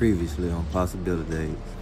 Previously on Posibilidades.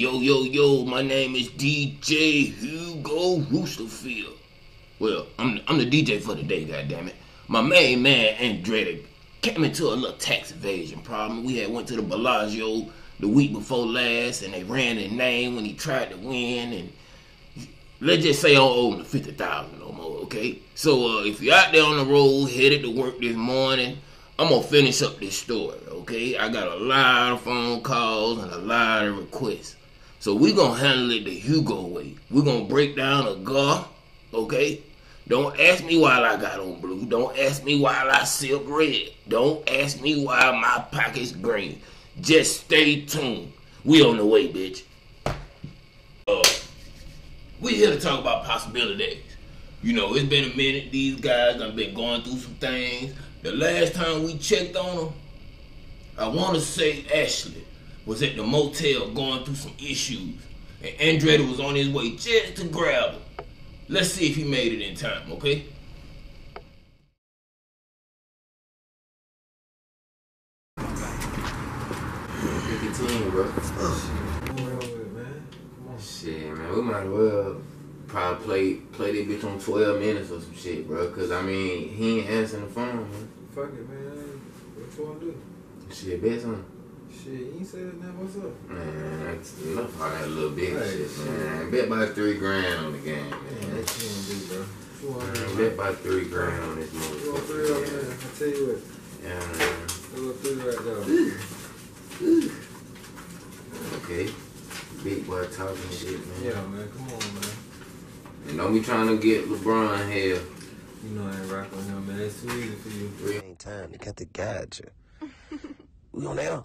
Yo, yo, yo, my name is DJ Hugo Roosterfield. Well, I'm, I'm the DJ for the day, goddammit. My main man, Andretti, came into a little tax evasion problem. We had went to the Bellagio the week before last, and they ran his name when he tried to win, and let's just say I owe him the 50000 no more, okay? So, uh, if you're out there on the road, headed to work this morning, I'm gonna finish up this story, okay? I got a lot of phone calls and a lot of requests. So we're gonna handle it the Hugo way. We're gonna break down a gar, okay? Don't ask me why I got on blue. Don't ask me why I silk red. Don't ask me why my pocket's green. Just stay tuned. We on the way, bitch. Uh, we here to talk about possibilities. You know, it's been a minute. These guys have been going through some things. The last time we checked on them, I want to say Ashley was at the motel going through some issues, and Andretti was on his way just to grab him. Let's see if he made it in time, okay? Fifteen, bro. Shit, man, we might as well probably play play that bitch on twelve minutes or some shit, bro. Cause I mean, he ain't answering the phone, man. Fuck it, man. What you wanna do? Shit, bet something. Shit, you ain't said nothing. What's up? Man, that's enough of that little bit Hey, shit, shit. man. Bet about three grand on the game, Man, man. what you wanna do, bro? What you wanna do? Man, man? Bet about three grand on this You want three up, man? I tell you what. Yeah, man. Little three right there. Okay. Big boy talking shit, man. Yeah, man. Come on, man. And don't be trying to get LeBron here. You know I ain't rocking him, man. It's too easy for you. Ain't time to cut the guide you. we on there?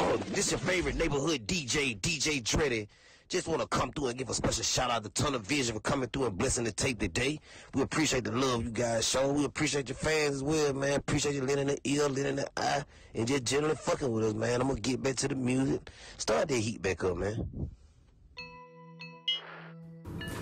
Oh, this your favorite neighborhood DJ, DJ Dreddy. Just want to come through and give a special shout out to Tunnel Vision for coming through and blessing the tape today. We appreciate the love you guys show. We appreciate your fans as well, man. Appreciate you lending the ear, lending the eye, and just generally fucking with us, man. I'm gonna get back to the music. Start that heat back up, man.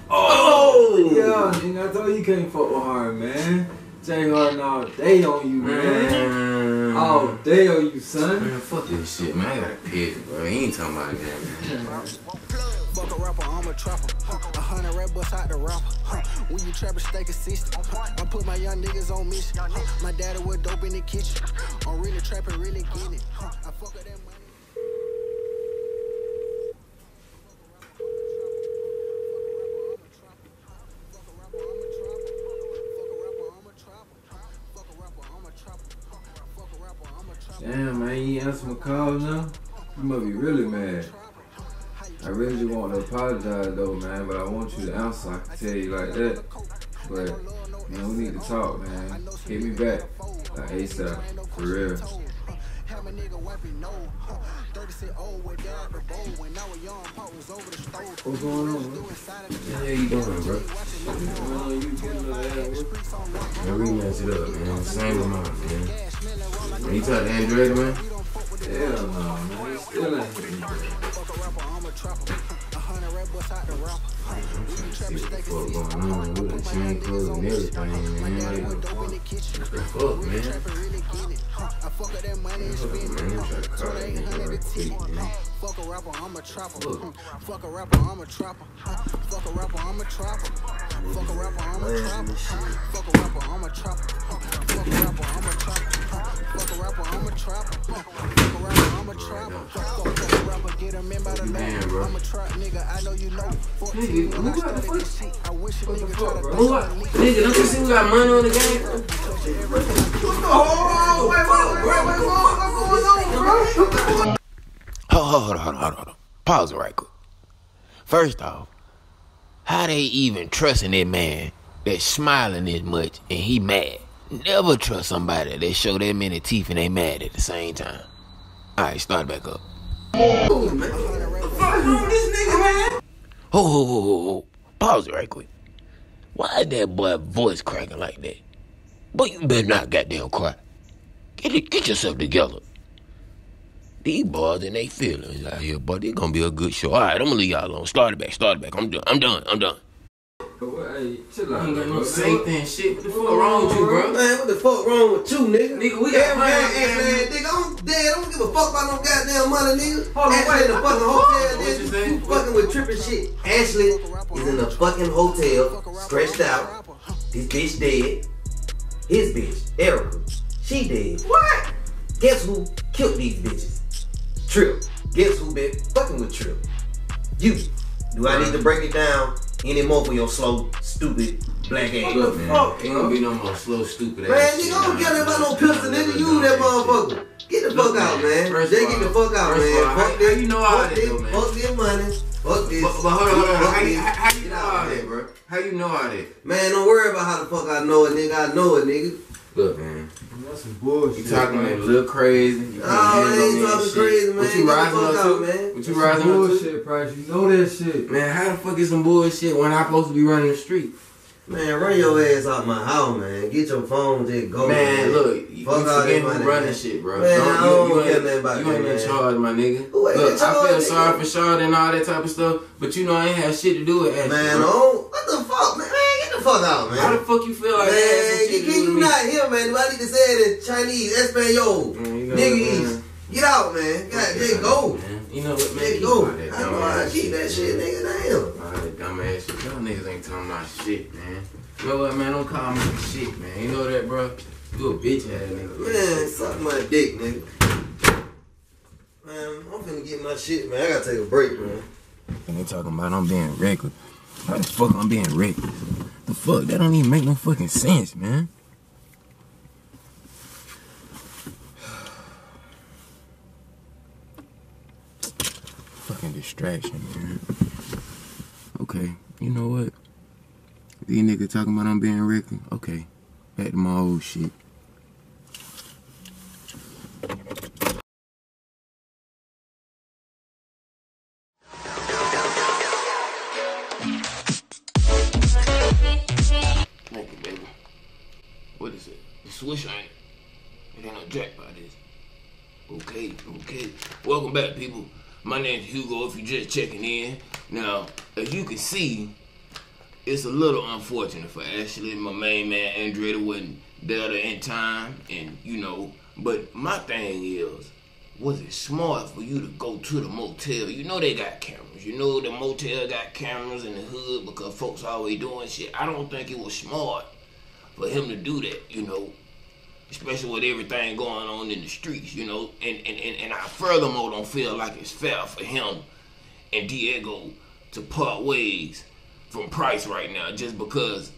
Oh! Yeah, nigga, I told you you can't fuck with hard, man. J Hard all day on you, man. Man. All day on you, son. Man, fuck this shit, man. I got a piss, bro. He ain't talking about that, man. Fuck a rapper, I'm a trapper. A hundred red bus out the rapper. Huh. When you trapping, stay consistent. Huh. I put my young niggas on mission. Huh. My daddy was dope in the kitchen. I'm really trapping, really getting it. I fuck with that man, you ain't answer my call now? You must be really mad. I really just want to apologize though, man, but I want you to answer. I can tell you like that. But, man, we need to talk, man. Hit me back. Like ASAP. For real. Have a nigga wiping no. Huh. 30 cent old down the bowl. When I was young, pop was over the stove. What's going on, man? Do inside of the What the hell you doing, bro? Man, you getting the ass whooped? Man, rematch it up, man. Same amount, man. Man, you talk to Andrea, man? See what the fuck going on with the chain clothes and everything, man. Like, what the fuck, man? Fuck a rapper, I'm a trapper. Fuck a rapper, I'm a trapper. Fuck a rapper, I'm a trapper. Fuck a rapper, I'm a trapper. Fuck a rapper, I'm a trapper. Fuck a rapper, I'm a trapper. Fuck a rapper, I'm a trapper. Fuck a rapper, I'm a trapper. Fuck fuck a rapper, get him in by the man. I'm a trap nigga, I know you know. Nigga, 14 when I who got the started fuck? this shit, I wish a nigga try to Who got, nigga, don't you see we got money on the game, bro? Hold, hold, hold, hold, hold, hold. Pause it right quick. First off, how they even trusting that man that's smiling this much and he mad? Never trust somebody that show that many teeth and they mad at the same time. Alright, start back up. Ho. Pause it right quick. Why is that boy voice cracking like that? Boy, you better not goddamn cry. Get it, get yourself together. These boys and they feelings out here, but it's gonna be a good show. All right, I'm gonna leave y'all alone. Start it back, start it back. I'm done. I'm done. I'm done. Hey, chill I out. ain't got no bro. safe and shit. What the fuck wrong with you, bro? Man, what the fuck wrong with you, nigga? Nigga, we got Every money, man, man. man, nigga, I'm dead. I don't give a fuck about no goddamn money, nigga. Hold on, Ashley in the what fucking hotel, What you nigga. say? You fucking with tripping shit. Ashley is in a fucking hotel, stretched out. This bitch dead. His bitch, Erica, she dead. What? Guess who killed these bitches? Trip. Guess who been fucking with Trip? You. Do I need to break it down anymore for your slow, stupid, black ass? Look, man, ain't gonna be no more slow, stupid Man, ass nigga, shit. I don't care about no pistol, nigga. You that motherfucker. Get the Look, fuck out, man, man. first They of get the fuck out, man. all, Fuck how this. you know all fuck that, this. though, man? Fuck this money. Fuck this. But, but hold on, hold on. How, you- how, how you know all that, bro? How you know all that? Man, don't worry about how the fuck I know it, nigga. I know it, nigga. Look, man, That's some bullshit. you talking man. a little crazy. You Oh, put hands I on ain't talking shit. crazy, man. What you Get the rising fuck up to? man. What you That's some rising up to? bullshit, Price. You know that shit. Man, how the fuck is some bullshit when I'm supposed to be running the street? Man, run your ass out my house, man. Get your phone, just go. Man, look, you, you Fuck all forget that who running man. shit, bro. Man, I you, don't you care ain't, nothing about you that, ain't in charge, my nigga. Who ain't in look, I feel nigga? sorry for Shard and all that type of stuff, but you know I ain't have shit to do with Ashley. Man, bro. oh, what the fuck, man? Man, get the fuck out, man. How the fuck you feel like that? Man, had can shit to do you not hear, man? Do I need to say it in Chinese, Espanol, Man, you know nigga East? Get out, man. God, just go. Man, You know what, man? Just go. I dumb know how to keep that shit, nigga. Damn. All that dumb ass shit. Y'all niggas ain't talking about shit, man. You know what, man? Don't call me shit, man. You know that, bro? You a bitch ass nigga. Man, suck my dick, nigga. Man, I'm finna get my shit, man. I gotta take a break, man. And they talking about I'm being reckless. How the fuck I'm being reckless? Fuck? That don't even make no fucking sense, man. fucking distraction, man. Okay, you know what? These niggas talking about I'm being reckless. Okay, back to my old shit. Swisher ain't it? Ain't no jackpot, is it? Okay, okay. Welcome back, people. My name's Hugo, if you're just checking in. Now, as you can see, it's a little unfortunate for Ashley. My main man, Andretti, wasn't there in time, and, you know, but my thing is, was it smart for you to go to the motel? You know they got cameras. You know the motel got cameras in the hood because folks always doing shit. I don't think it was smart for him to do that, you know. Especially with everything going on in the streets, you know. And and, and, and I furthermore don't feel like it's fair for him and Diego to part ways from Price right now just because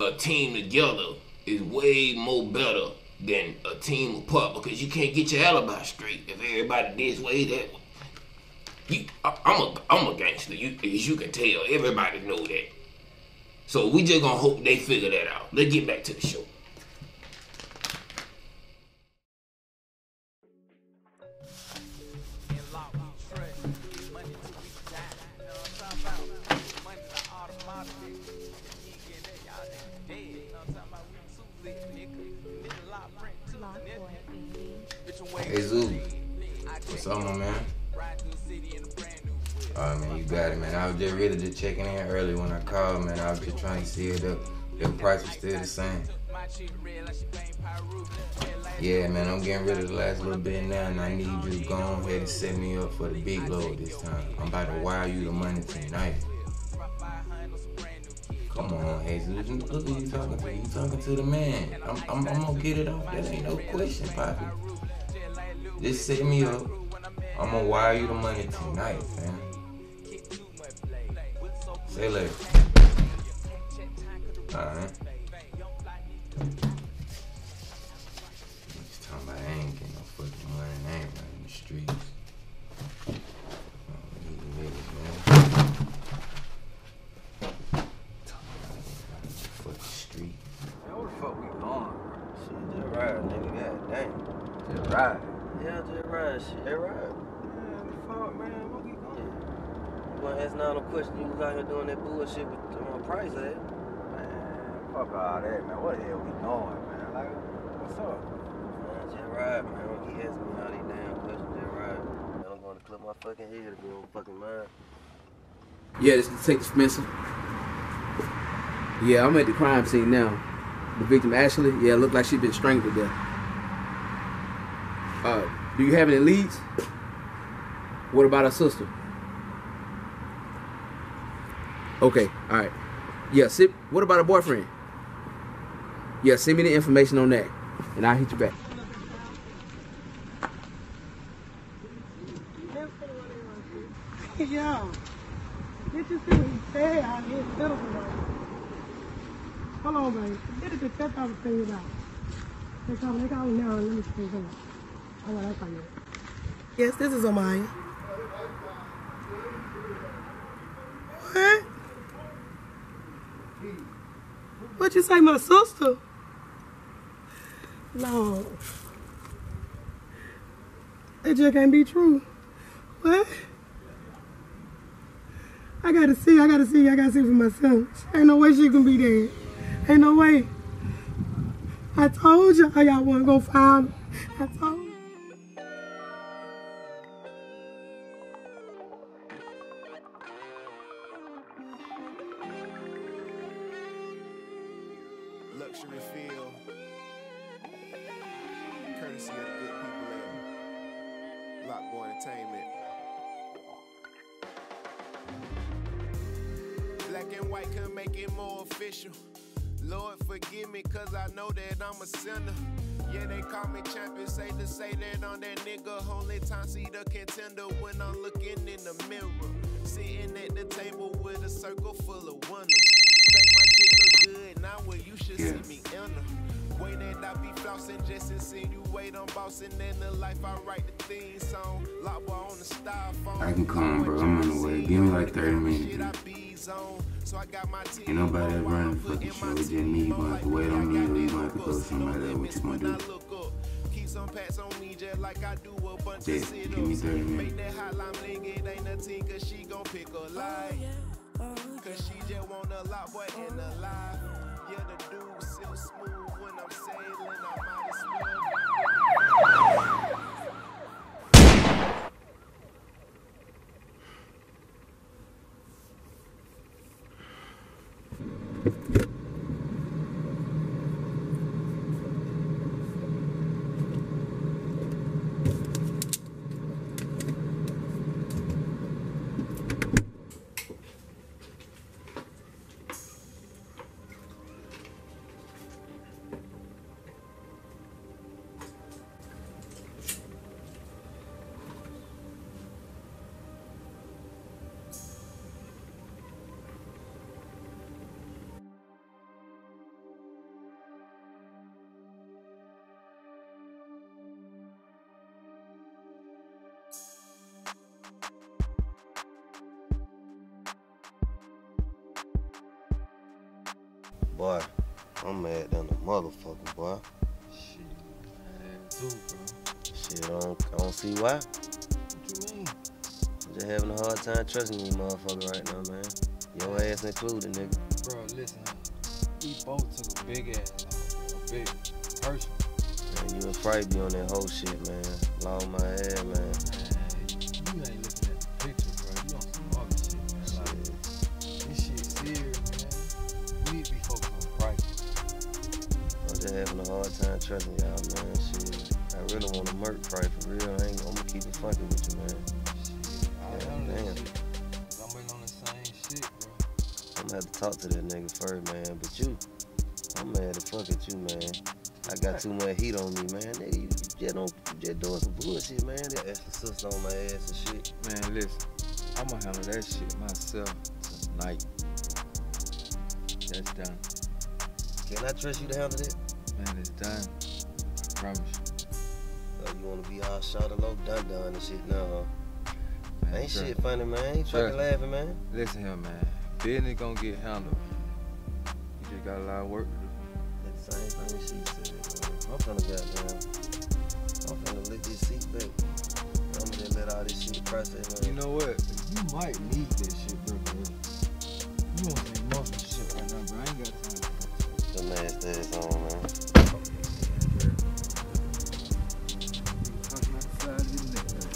a team together is way more better than a team apart because you can't get your alibi straight if everybody this way that way. You, I, I'm a I'm a gangster. You, as you can tell, everybody know that. So we just gonna hope they figure that out. Let's get back to the show. My man? Oh man, you got it, man. I was just really just checking in early when I called, man. I was just trying to see if the, the price was still the same. Yeah, man, I'm getting rid of the last little bit now, and I need you to go ahead and set me up for the big load this time. I'm about to wire you the money tonight. Come on, Jesus. Look who you talking to. You talking to the man. I'm, I'm, I'm gonna get it off. That ain't no question, Poppy. Just set me up. I'm gonna wire you the money tonight, man. Say later. Alright. He's talking about I ain't getting no fucking money and I ain't running the streets. Oh, these niggas, man. Talking about I ain't running the fucking street. Man, where the fuck we going? Shit, just ride, nigga. God damn. Just ride. Yeah, just ride. Shit, they ride. Man, the fuck, man, where we going? You want to ask now no question? You was out here doing that bullshit with um, Price, eh? Man, fuck all that, man. Where the hell we going, man? Like, what's up? Man, just ride, man. Don't keep asking me all these damn questions. Just ride. Man, I'm going to clip to go on fucking mind. Yeah, this is Detective Spencer. Yeah, I'm at the crime scene now. The victim Ashley, yeah, it looked like she'd been strangled to death. Uh, do you have any leads? What about her sister? Okay, all right. Yeah, what about her boyfriend? Yeah, send me the information on that, and I'll hit you back. Yo, did you see what he said out here? Pitiful, though. Hold on, baby. Get it to check out the thing out. They call me, now. Let me see. On. All right, I'll call you. Yes, this is Amaya. What? What you say, my sister? No. It just can't be true. What? I gotta see, I gotta see, I gotta see for myself. Ain't no way she can be there. Ain't no way. I told you how y'all wasn't gonna find. I told life I write the theme song. Lockboy on the styrofoam. I can come, bro. I'm on the way. Give me like 30 minutes. man. Ain't nobody else running the fucking show. It's just me. You gonna have to wait on me or you gonna have to go with somebody else. What you gonna do? Keep some pats on me just like I do a bunch Yeah, of give me sit-ups. 30 Make minutes. that hotline bling, it ain't nothing cause she gon' pick a oh, line. Oh, cause she just want a lot boy in the oh. life. Yeah, the dude still smooth when I'm sailing, I Boy, I'm mad than a motherfucker, boy. Too, bro. Shit, I don't, I don't see why. What you mean? I'm just having a hard time trusting you motherfucker right now, man. Your ass included, nigga. Bro, listen. We both took a big ass, a big person. Man, you and Fright be on that whole shit, man. Long my hair, man. Man, hard trusting y'all, man. Shit. I really want to murk Fright for real. I ain't, I'm gonna keep it funky with you, man. Shit, handle damn. that shit. 'Cause I'm waiting on the same shit, bro. I'm gonna have to talk to that nigga first, man. But you, I'm mad to fuck at you, man. I got too much heat on me, man. Nigga, you, just don't, you just doing some bullshit, man. That sister on my ass and shit. Man, listen. I'm gonna handle that shit myself tonight. That's done. Can I trust you to handle that? Man, it's done. I promise you. Oh, you wanna be all shot low, done done and shit now. Man, Ain't trust shit funny, man. Ain't fucking laughing, man. Listen here, man. Business gonna get handled. You just got a lot of work to do. That same thing she said, man. I'm finna goddamn. I'm finna lick this seat back. I'm gonna let all this shit process, You man. know what? You might need this shit, bro. bro. You want some muscle shit right now, bro. I ain't got time. The nasty ass on, man. Talking outside your neck, man.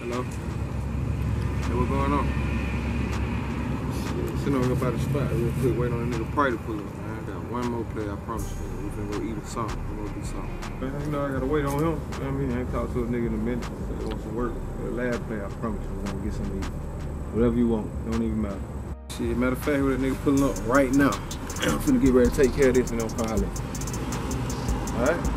Hello? Hey, what going on? Shit, sitting over here by the spot real quick, waiting on a nigga party to pull up, man. I got one more play, I promise you. We finna go eat or something. We gonna do something. Man, you know I gotta wait on him. You know what I mean? I ain't talked to a nigga in a minute. So he wants some work. The lab play, I promise you. We're gonna get some of eat. Whatever you want. Don't even matter. Shit, matter of fact, with that nigga pulling up right now. I'm finna get ready to take care of this and I'll call it. Alright?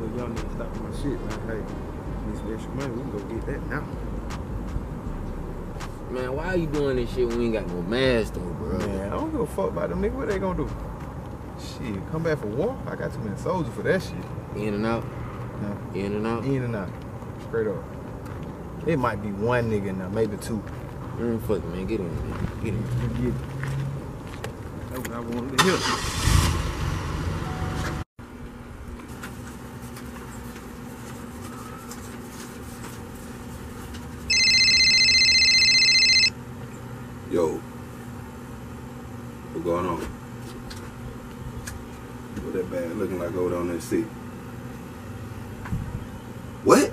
Looking at little, little young nigga stopping my shit, man. Hey, need some extra money. We can go get that now. Man, why are you doing this shit when we ain't got no mask though, bro? Man, I don't give a fuck about them niggas. What they gonna do? Shit, come back for war? I got too many soldiers for that shit. In and out. Yeah. In and out. In and out. Straight up. It might be one nigga now, maybe two. Mm, fuck it, man. Get in, man. Get in. Get it. That's what I wanted to hear. Yo, what going on? What that bad looking like over there on that seat? What?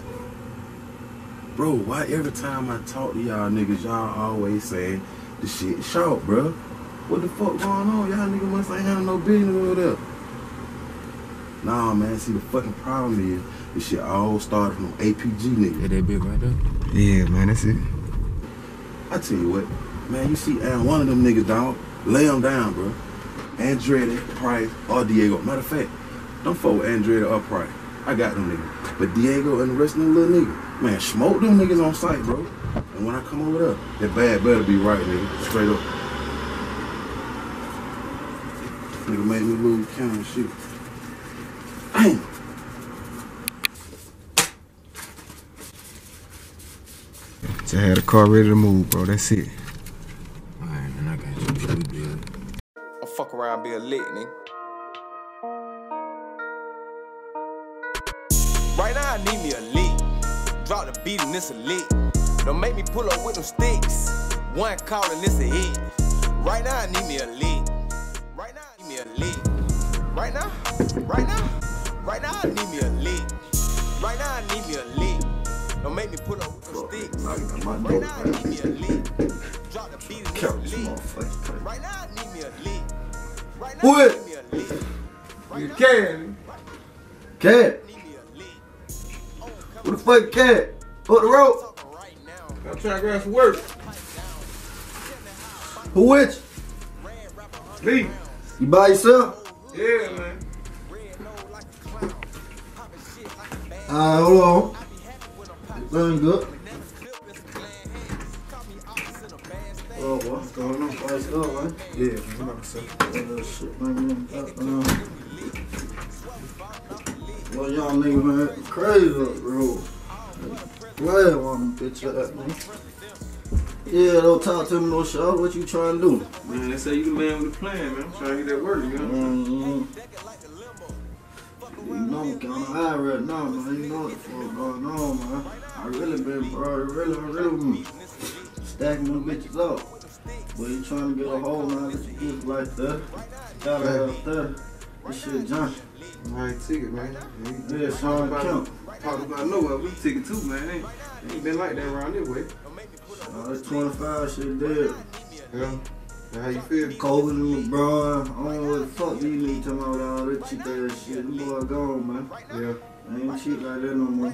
Bro, why every time I talk to y'all niggas, y'all always saying the shit short, bro? What the fuck going on? Y'all niggas must ain't having no business over there. Nah, man, see the fucking problem is this shit all started from APG nigga. Yeah, that big right there. Yeah, man, that's it. I tell you what, Man, you see uh, one of them niggas, dog, lay them down, bro. Andretti, Price, or Diego. Matter of fact, don't fuck with Andretti or I got them niggas. But Diego and the rest of them little niggas, man, smoke them niggas on sight, bro. And when I come over there, that bad better be right, nigga. Straight up. Nigga made me lose count and shit. Damn. Just had a car ready to move, bro. That's it. Alright, man, I got you. I'll fuck around, be a lit, nigga. It's a lick. Don't make me pull up with them sticks. One call and it's a hit. Right now, I need me a lick. Right now, I need me a lick. Right now, right now, right now, I need me a lick. Right now, I need me a lick. Don't make me pull up with them sticks. Right now, I need me a lick. Drop the beat and it's a lick. Right now, I need me a lick. Right now, I need me a lick. You can. Cat. Oh, Who the fuck cat? Up the road. I'm trying to grab some work. Who you? Me. You by yourself? Yeah, man. Alright, hold on. Feeling good. Oh, what's going on? What's up, man? Yeah. I'm about to say. Oh, shit, man. Uh, uh, well, y'all niggas, man, crazy up the road. Glad on them bitch ass, man. Yeah, don't talk to me no shit. What you trying to do? Man, they say you the man with the plan, man. I'm trying to get that work, you know? Mm-hmm. You know I'm kind of high right now, man. You know what the fuck going on, man. I really been, bro. I really, I really been stacking them bitches up. But you trying to get a hold on that you get like that. Gotta have that. This shit junk. Right ticket, man. Yeah, Sean Kemp. Talk about nowhere. We ticket too, man. Ain't, ain't been like that around this way. Uh, that 25 shit dead. Yeah. Now how you feel? Kobe and LeBron. I don't know what the fuck these niggas talking about all that cheap ass shit. Them boy gone, man. Yeah. I ain't cheap like that no more.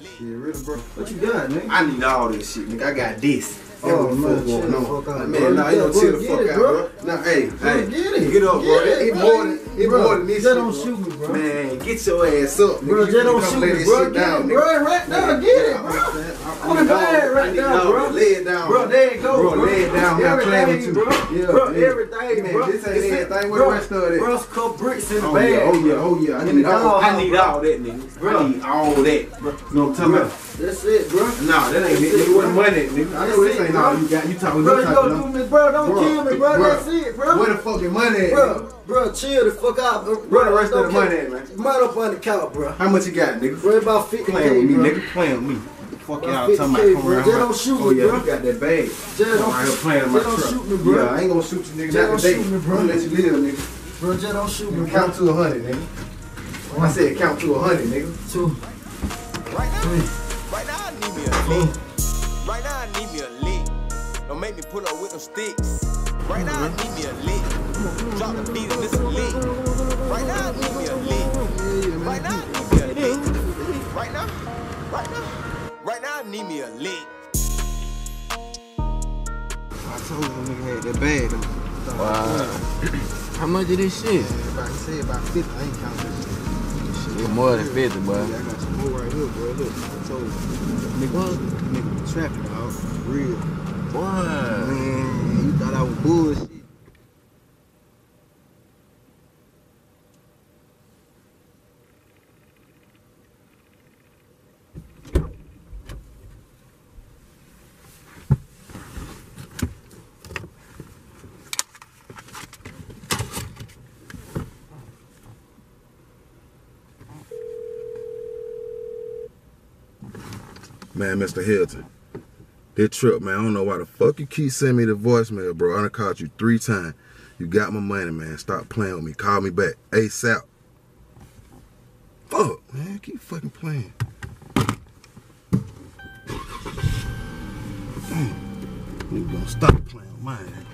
Shit, really, bro. What you got, nigga? I need all this shit, nigga. I got this. Oh, That's man, chill the fuck out, Man, nah, you don't Bro, chill the fuck out, bro. bro. Nah, hey, hey, get it. get up, bro. Get It, it, it bro. more than it Bro, more than this shit, don't shoot me, bro. Man, get your ass up. Bro, can don't shoot me, bro. Get it, bro. Right now, get it, bro. I'm On the bag right I need now, all bro. that. Lay it down. Bro, there you go, Bro, bro. lay it down. I'm not playing with. Everything, bro. Yeah, Bro, yeah. everything, Man, bro. this ain't It's in- everything. What the rest of it? Bro, it's a bricks in the oh, oh bag. yeah, oh yeah, oh yeah. I need all, I need all that, nigga. Bro. I need all that, bro. No, I'm talking Bro, about. That's it, bro. Nah, that ain't it. Nigga, what the money, nigga? I know this ain't all you got. You talking, Bro, you you talking. do me, bro. Don't kill me, bro. That's it, bro. Where the fucking money at? Bro, bro, chill the fuck out, bro. Where the rest of Don't the money kill- at, man? Money up on the couch, bro. How much you got, nigga? Bro, about 50 Playing with me, bro. nigga. Playing with me. Fuck About y'all 50K, talking about come bro. around. Just right- don't shoot oh, me, yeah, bro. you got that bag. Just Come don't- around here playing in my just don't truck. shoot me, bro. Yeah, I ain't gonna shoot you, nigga. Just Not don't today. shoot me, bro. I'm gonna let you live, nigga. Bro, just don't shoot me, bro. Count to a hundred, nigga. I said count to a hundred, nigga. Two. Right now, right now I need me a lick. Right now I need me a lick. Don't make me pull up with them sticks. Right now I need me a lick. Drop the beat and it's a lick. Right now I need me a lick. Right now I need me a lick. Right now, I need me a lick. I told you nigga had that bag. Wow. How much of this shit? About to say about 50. I ain't counting this shit. It's more than 50, boy. Yeah, I got some more right here, bro. Look, I told you. Nigga, nigga, trapping, dog. Real. What? Man, you thought I was bullshit. Man, Mr. Hilton. This trip, man, I don't know why the fuck you keep sending me the voicemail, bro. I done called you three times. You got my money, man. Stop playing with me. Call me back. ASAP. Fuck, man. Keep fucking playing. You gonna stop playing with mine.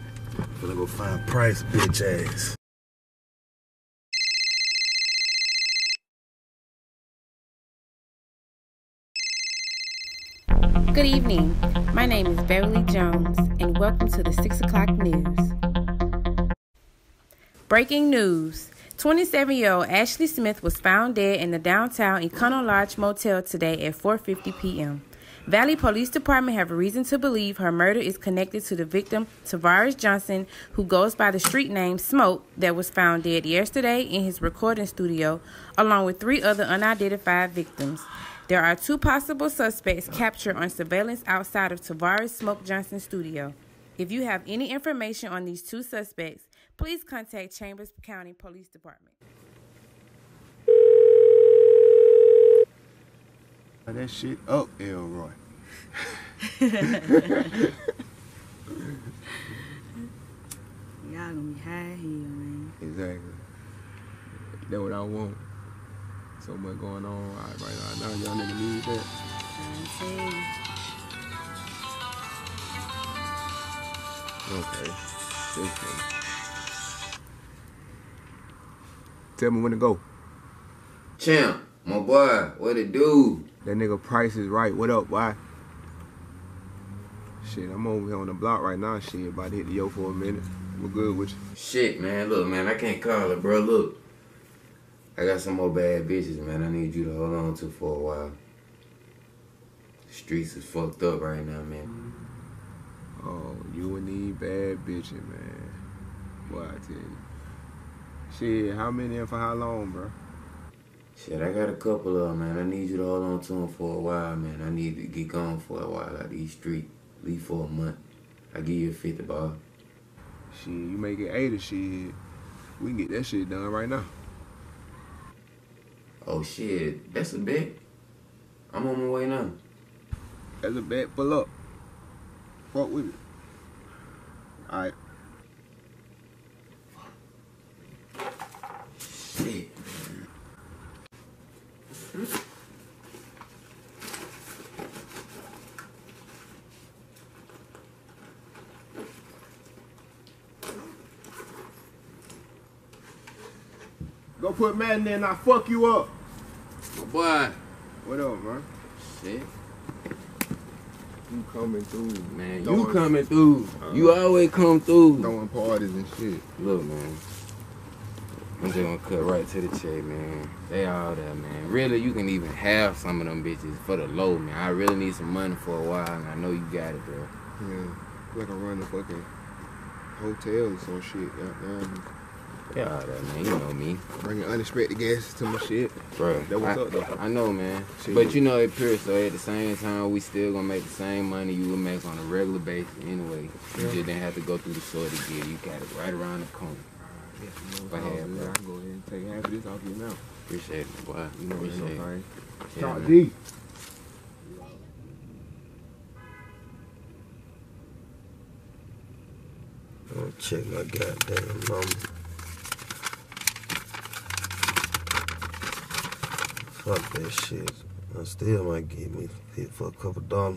Finna go find Price, bitch ass. Good evening. My name is Beverly Jones, and welcome to the 6 o'clock news. Breaking news 27 year old Ashley Smith was found dead in the downtown Econo Lodge Motel today at 4.50 p.m. Valley Police Department have reason to believe her murder is connected to the victim, Tavares Johnson, who goes by the street name Smoke, that was found dead yesterday in his recording studio, along with three other unidentified victims. There are two possible suspects captured on surveillance outside of Tavares Smoke Johnson studio. If you have any information on these two suspects, please contact Chambers County Police Department. That shit up, Elroy. Y'all gonna be high here, man. Exactly. That's what I want. So much going on right, right right now. Y'all niggas need that. Tell. Okay. Okay. Tell me when to go. Champ, my boy, what it do? That nigga price is right. What up, why? Shit, I'm over here on the block right now. Shit, about to hit the yo for a minute. We're good with you. Shit, man. Look, man, I can't call it, bro. Look. I got some more bad bitches, man. I need you to hold on to for a while. The streets is fucked up right now, man. Oh, you and these bad bitches, man. Boy, I tell you. Shit, how many and for how long, bro? Shit, I got a couple of them, man. I need you to hold on to them for a while, man. I need to get gone for a while out of these streets. Leave for a month. I give you a 50 ball. Shit, you make it 80, shit. We can get that shit done right now. Oh, shit. That's a bet. I'm on my way now. That's a bet. Pull up. Fuck with it. Alright. Shit. Go put Madden in, I fuck you up. My boy. What up, man? Shit. You coming through, Man, you coming through. You always come through. Throwing parties and shit. Look, man. I'm just gonna cut right to the check, man. They all there, man. Really, you can even have some of them bitches for the low, man. I really need some money for a while, and I know you got it, bro. Yeah. Like I run the fucking hotel or some shit. Goddamn. Yeah, all that, man. You know me. Bringing unexpected guests to my shit. Bro, That what's I, up, though. I know, man. Shit. But you know it pure, so at the same time, we still gonna make the same money you would make on a regular basis anyway. You Yeah. just didn't have to go through the store to get it. You got it right around the corner. Yeah, you know, Go if I ahead, was bro. I can go ahead and take half of this off you now. Appreciate it, boy. You know, Appreciate ain't no it. thing. Yeah, Start man. D. I'll check my goddamn number. Fuck that shit. I still might give me hit for a couple dollars.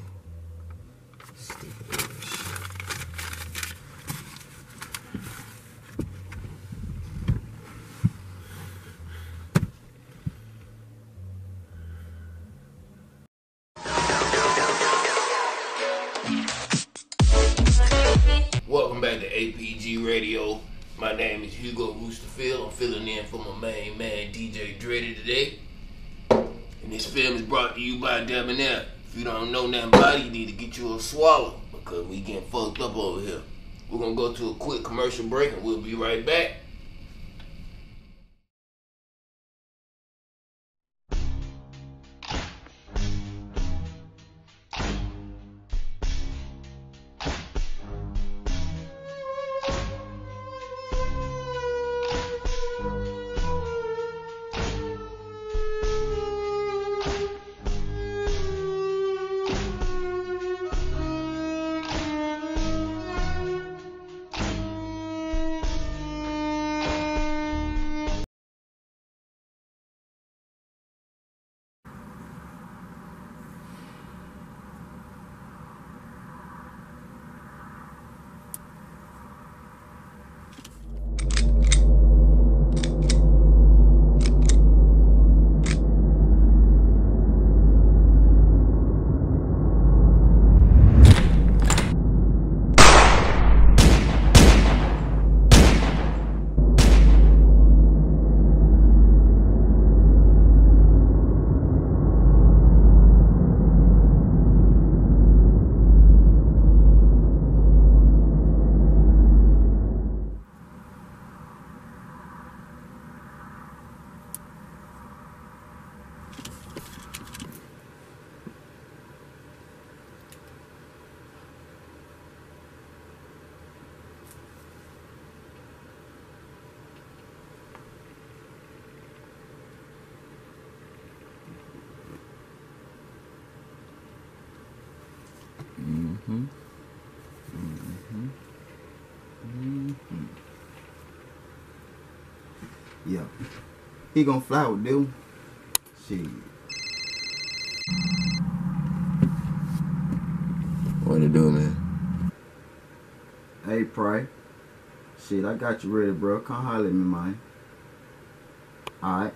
Nothing about it, you need to get you a swallow because we getting fucked up over here. We're gonna go to a quick commercial break and we'll be right back. He gonna fly with them. Shit. What it do, man? Hey, Pry. Shit, I got you ready, bro. Come holler at me, man. Alright.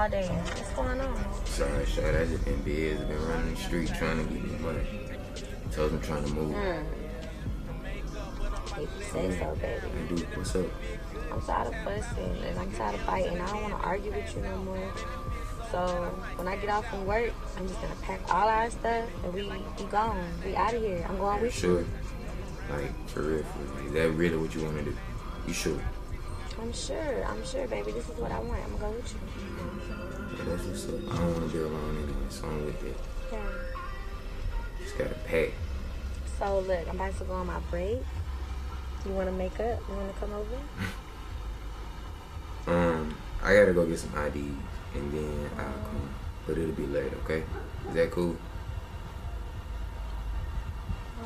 All day. What's going on? Sorry, shot. I just been busy. Been running the street trying to get this money. Told them trying to move. Hmm. If you say so, baby. Hey, dude, what's up? I'm tired of fussing and I'm tired of fighting. I don't want to argue with you no more. So when I get off from work, I'm just gonna pack all our stuff and we we gone. We out of here. I'm going with Sure. you. Like, for real, for real. Is that really what you want to do? You sure? I'm sure. I'm sure, baby. This is what I want. I'm gonna go with you. Yeah, that's what's up. I don't want to be alone anyway, so I'm with it. Okay. Just gotta pack. So look, I'm about to go on my break. You wanna make up? You wanna come over? Um, I gotta go get some IDs, and then I'll come. But it'll be late, okay? Is that cool?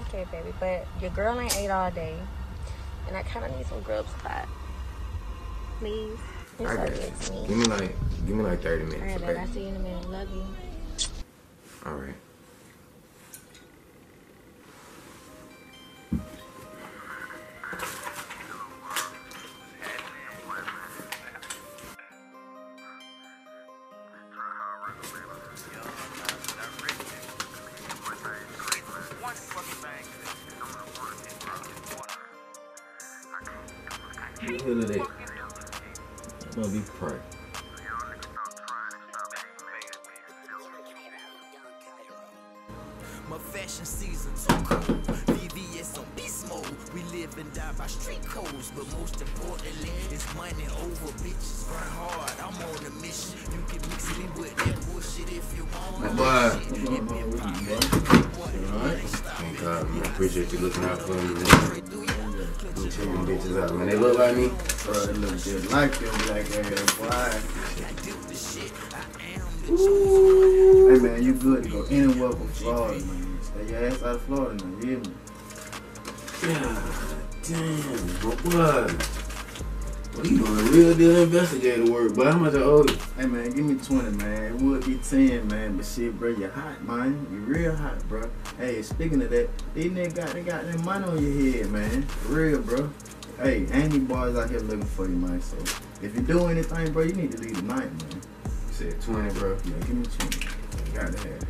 Okay, baby. But your girl ain't ate all day, and I kind of need some grub spot. Please. You're I got you. Give me like, give me like 30 All minutes, right, babe. I'll see you in a minute. Love you. All right. Bro, they look just like them black ass boy. Hey man, you good to go anywhere but Florida, man. Stay your ass out of Florida now, you hear me? God damn, but what? Well, you doing real deal investigator work, but how much I owe you? Hey man, give me 20, man. It would be 10, man, but shit, bro, you hot, man. You real hot, bro. Hey, speaking of that, these niggas got, they got that money on your head, man. For real, bro. Hey, ain't these boys out here looking for you, man. So, if you do anything, bro, you need to leave tonight, man. You said 20, bro. Yeah, give me 20. You gotta have it.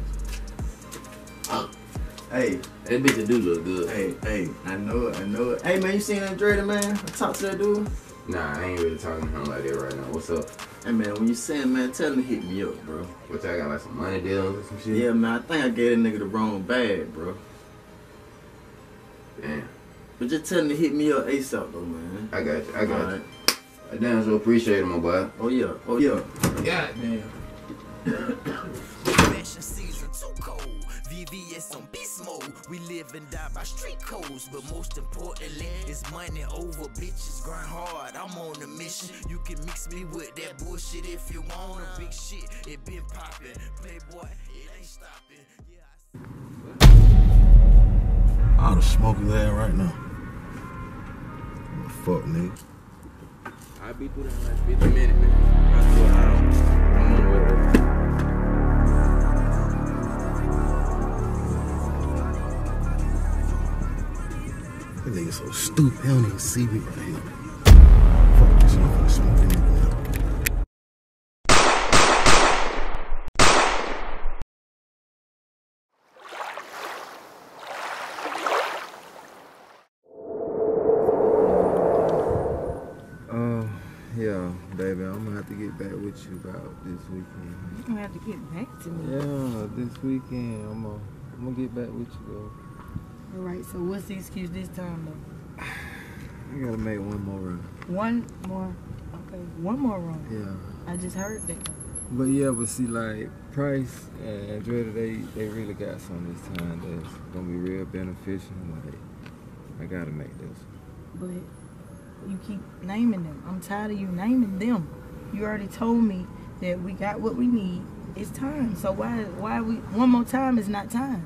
Hey. That bitch do look good. Hey, hey, I know it, I know it. Hey, man, you seen Andre, man? I talked to that dude. Nah, I ain't really talking to him like that right now. What's up? Hey, man, when you see him, man, tell him to hit me up, bro. What y'all got like some money deals or some shit? Yeah, man, I think I gave that nigga the wrong bag, bro. Damn. But just tell him to hit me up ASAP, though, man. I got you. I got Alright. you. I damn so appreciate it, my boy. Oh, yeah. Oh, yeah. God damn. Fashion season too cold. VVS on beast mode. We live and die by street codes, but most importantly, it's money over bitches. Grind hard, I'm on a mission. You can mix me with that bullshit if you want a big shit. It been poppin'. Playboy, it ain't stopping. All the smoke is there right now. Fuck, nigga. I'll be through that like 50 minutes, man. That's what I'm, I'm on the way. That nigga so stupid. He don't even see me right here. Have to get back with you about this weekend. You're gonna have to get back to me. Yeah, this weekend I'm gonna I'm gonna get back with you though. All right. So what's the excuse this time though? I gotta make one more run. One more. Okay. One more run. Yeah. I just heard that. But yeah, but see, like Price and Andretti, they they really got something this time that's gonna be real beneficial. Like, I gotta make this. But you keep naming them. I'm tired of you naming them. You already told me that we got what we need. It's time. So why why we one more time is not time.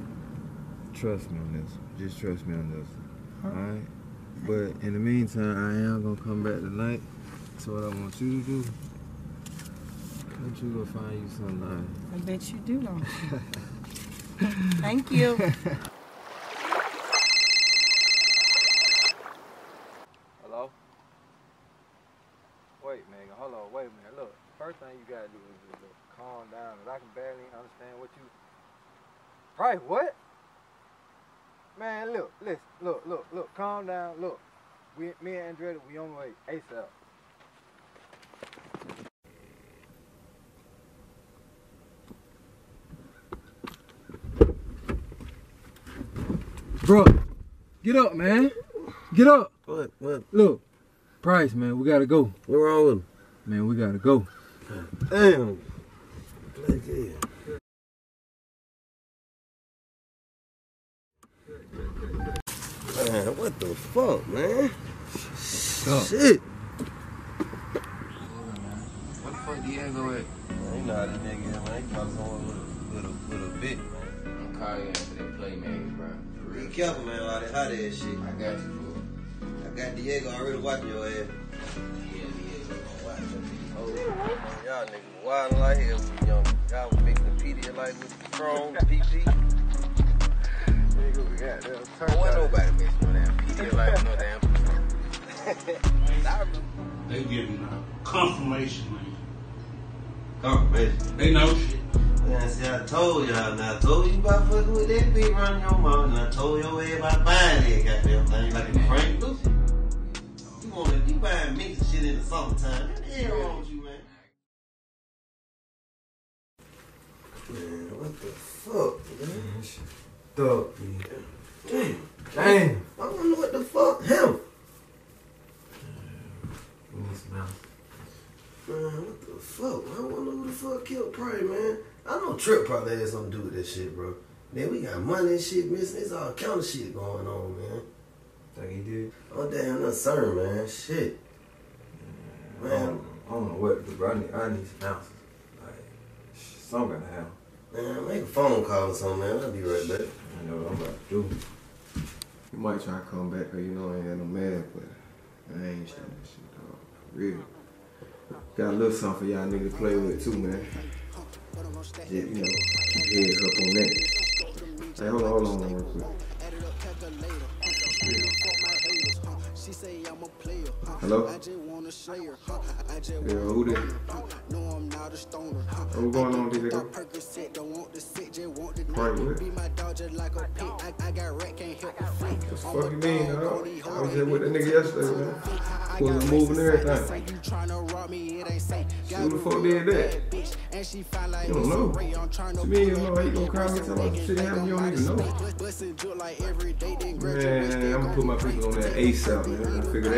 Trust me on this. Just trust me on this. Alright? But in the meantime, I am gonna come back tonight. So what I want you to do, I want you to go find you some nice. I bet you do, don't you? Thank you. Hello? Wait, Megan, hold on, wait a minute. Look, first thing you gotta do is just look, calm down, 'cause I can barely understand what you. Right, what? Man, look, listen, look, look, look, calm down, look. We, me and Andretti, we on the way ASAP. Bro, get up, man. Get up. What? What? Look, Price, man, we gotta go. What wrong with him? Man, we gotta go. Damn. Black yeah. Man, what the fuck, man? Shit. What the fuck Diego at? You know how this nigga is, man. He probably somewhere with a, with a, with a bit, man. I'm gonna you after they play, man, bro. For Be careful, man, all that hot ass shit. I got you, fool. I got Diego already watching your ass. Yeah, Diego gonna watch your oh, Y'all niggas wild like hell when you young. Y'all was mixing Pedialyte with strong PP. Nigga, we got them. Don't want nobody messing with that Pedialyte, no damn. They getting uh, confirmation, man. Confirmation. They know shit. Yeah, see, I told y'all, now I told you about fucking with that bitch running your mouth, and I told your ass about buying that goddamn thing like a Frank Lucas. You wanna, you buying mix and shit in the summertime. What the hell wrong with you, man? Man, what the fuck, man? Fuck me. Damn. Damn. I don't know what the fuck him. Man, what the fuck? I don't know who the fuck killed Prey, man. I know Trip probably had something to do with this shit, bro. Man, we got money and shit missing. It's all kind of shit going on, man. Think he did? Oh, damn, that's sir, man. Shit. I don't, I don't know what to do, bro. I need, I need some answers. Like, something gotta happen. Man, make a phone call or something, man. I'll be right back. I know what I'm about to do. You might try to come back, cause you know I ain't got no mad, but I ain't shit that shit, dog. For real. Got a little something for y'all niggas to play with too, man. Yeah, you know, heads up on that. Hey, hold on, hold on real quick. Hello? Yeah, who this? What's going on, DJ? Frank, what? What the fuck you mean, dog? I was here with that nigga yesterday, man. Was moving everything. Who the fuck did that? You don't know. To me, you know, you gonna call me talking about some shit happened you don't even know. Man, I'm gonna put my people on that ASAP, man. I'm gonna figure that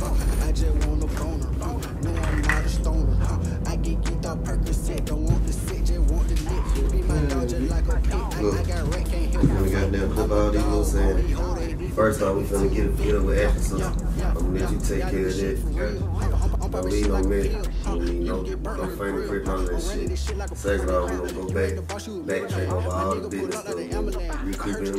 clip all these little saying. First off, we finna get, get up with Ashley, so I'm gonna let you take care of that. Don't leave no minute. No, no fingerprint on that shit. Second off, we gonna go back, backtrack over all the business stuff. The money, we can recoup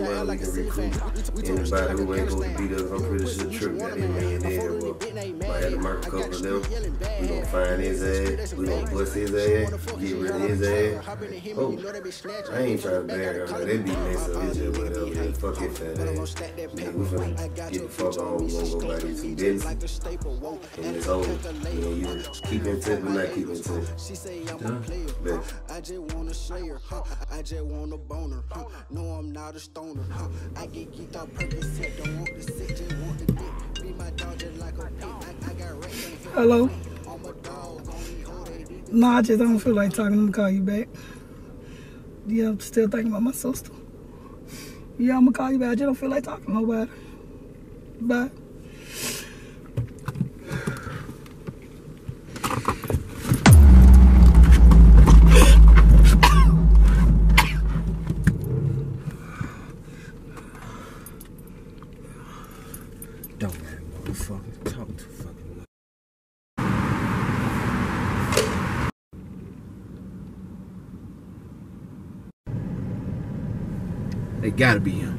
anybody who ain't to beat us. I'm pretty sure Trip got his man there, but might have to mark a couple of them. We gonna find his ass. We gonna bust his ass. Get rid of his ass. Oh, I ain't trying to bag her. They be messed up. It's just whatever. Fuck it, fat ass. Nigga, we finna get the fuck on. We gonna go these two business. And it's over. You know, you keep in touch, but not keep in touch. Done. Bet. I just wanna slay her, huh? I just wanna bone her, huh? No, I'm not a stoner, huh? I get geeked up, purpose don't want the set, just want the dick. Be my dog just like a pig. I, I got rats and Hello? Nah, I just don't feel like talking. I'm gonna call you back. Yeah, I'm still thinking about my sister. Yeah, I'm gonna call you back. I just don't feel like talking to nobody. Bye. They gotta be him.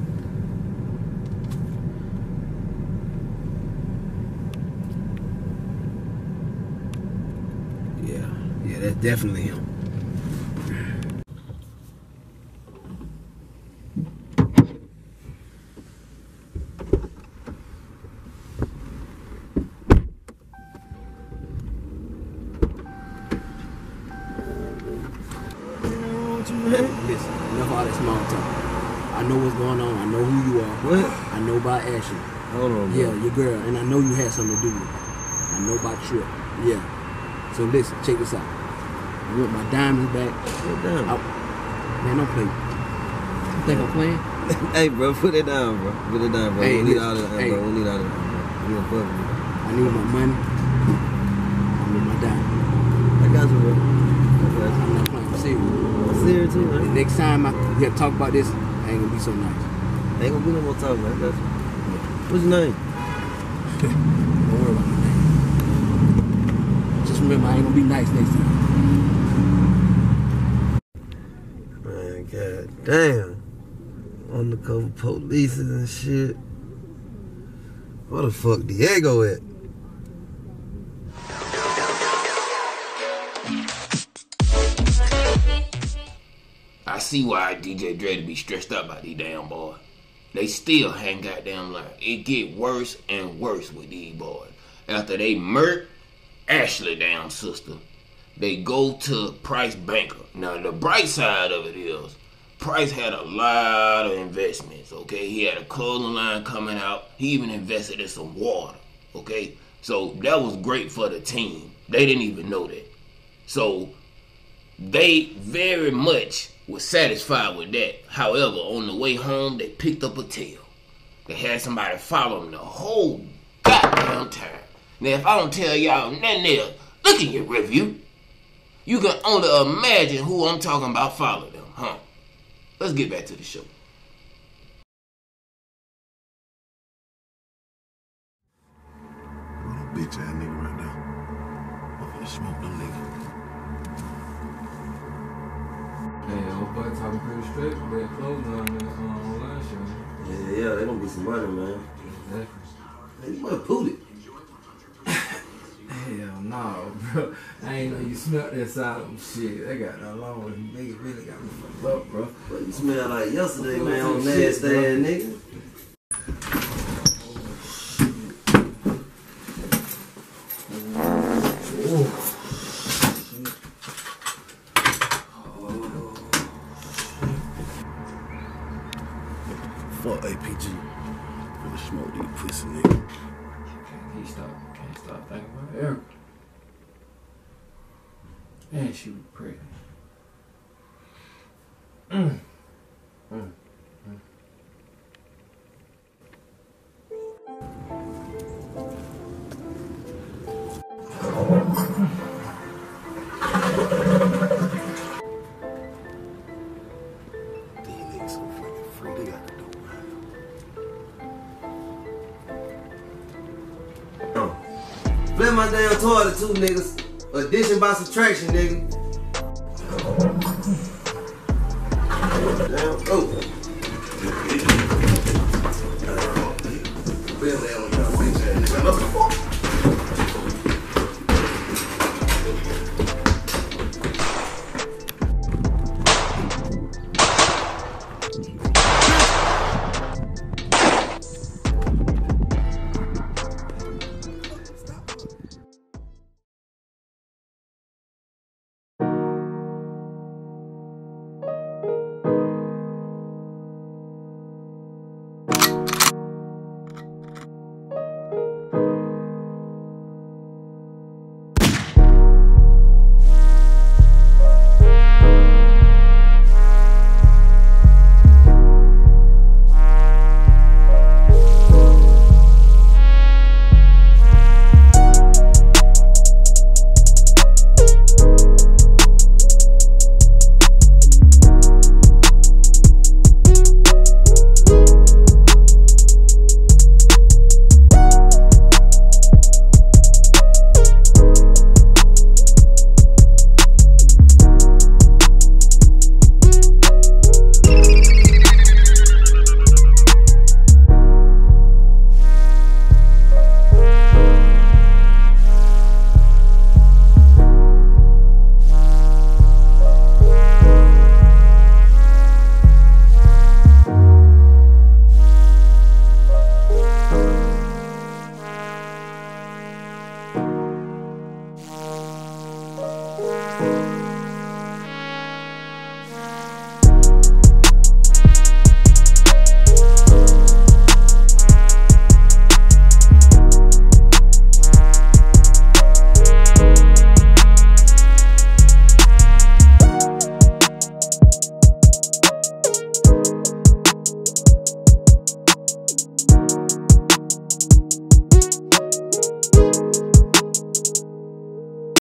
Yeah, yeah, that's definitely him. Listen, enough all that small talk. I know what's going on. I know who you are. What? I know about Ashley. Hold on, bro. Yeah, your girl, and I know you had something to do with it. I know about Trip. Yeah. So listen, check this out. I want my diamonds back. What diamond? I- man, don't play. You think I'm playing? hey, bro, put it down, bro. Put it down, bro. Hey, we need all that, hey. bro. We need all that, bro. Don't fuck with. I need my money. I need my diamonds. I got you, bro. I got you. I'm not playing. I'm serious. I'm serious too, The man. next time I, we have to talk about this, I ain't gonna be so nice. Ain't gonna be no more talk, man. I got you. What's your name? Don't worry about my. Just remember, I ain't gonna be nice next time. Man, god damn. Undercover police and shit. Where the fuck Diego at? I see why DJ Dre to be stressed out by these damn boys. They still hang goddamn line. It get worse and worse with these boys. After they murk Ashley damn sister, they go to Price Banker. Now the bright side of it is Price had a lot of investments, okay? He had a clothing line coming out. He even invested in some water, okay? So that was great for the team. They didn't even know that. So they very much were satisfied with that. However, on the way home, they picked up a tail. They had somebody follow them the whole goddamn time. Now, if I don't tell y'all nothing else, look in your review. You can only imagine who I'm talking about follow them, huh? Let's get back to the show. Bitch nigga right now. Smoke Hey, old boy talking pretty straight with that clothing on that online show. Yeah, yeah, they gonna be some money, man. Exactly. Hey, you might pull it. Hell no, bro. I ain't know you smelt that solemn shit. They got no long. Nigga really got me fucked up, bro. But you smell like yesterday, man, on nasty nigga. They got the dope. Oh. Play my goddamn toilet too, niggas. Addition by subtraction, nigga.